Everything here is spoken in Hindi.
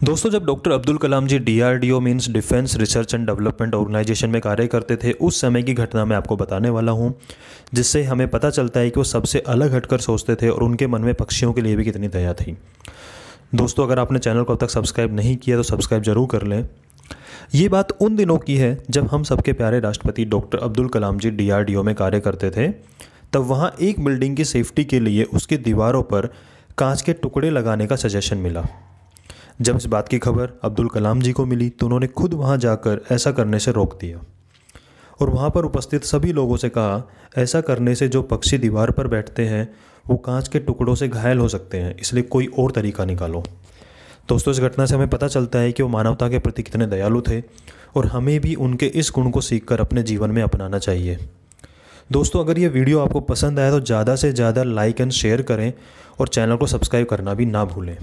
दोस्तों, जब doctor Abdul Kalam ji DRDO means defence research and development organisation में कार्य करते थे, उस समय की घटना मैं आपको बताने वाला हूँ, जिससे हमें पता चलता है कि वो सबसे अलग हटकर सोचते थे और उनके मन में पक्षियों के लिए भी कितनी दया थी। दोस्तों, अगर आपने चैनल को अब तक सब्सक्राइब नहीं किया तो सब्सक्राइब ज़रूर कर लें। ये बात उन दिनों की है, जब हम सबके प्यारे राष्ट्रपति डॉक्टर अब्दुल कलाम जी डीआरडीओ में कार्य करते थे, तब वहाँ एक बिल्डिंग की सेफ्टी के लिए उसकी दीवारों पर कांच के टुकड़े लगाने का सजेशन मिला। जब इस बात की खबर अब्दुल कलाम जी को मिली तो उन्होंने खुद वहाँ जाकर ऐसा करने से रोक दिया। और वहाँ पर उपस्थित सभी लोगों से कहा, ऐसा करने से जो पक्षी दीवार पर बैठते हैं, वो कांच के टुकड़ों से घायल हो सकते हैं, इसलिए कोई और तरीका निकालो। दोस्तों, इस घटना से हमें पता चलता है कि वो मानवता के प्रति कितने दयालु थे, और हमें भी उनके इस गुण को सीखकर अपने जीवन में अपनाना चाहिए। दोस्तों, अगर ये वीडियो आपको पसंद आया तो ज़्यादा से ज़्यादा लाइक एंड शेयर करें, और चैनल को सब्सक्राइब करना भी ना भूलें।